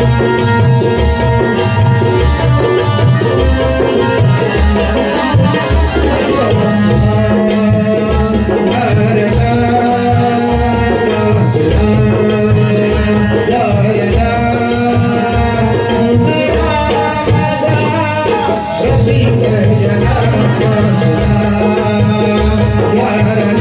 Yeah, yeah, yeah.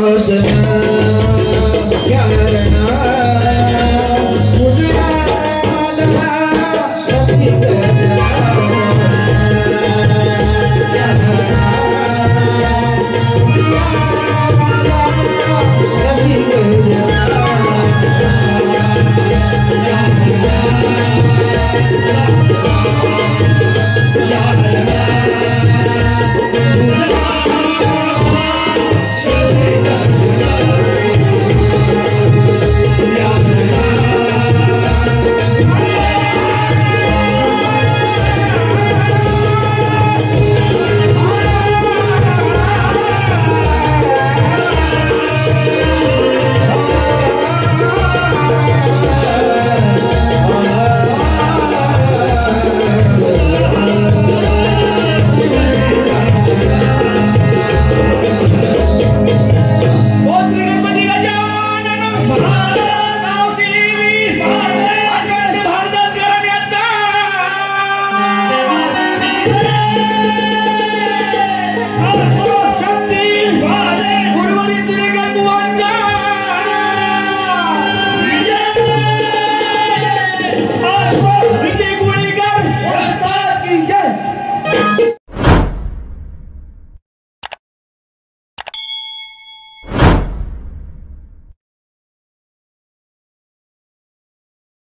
Yeah.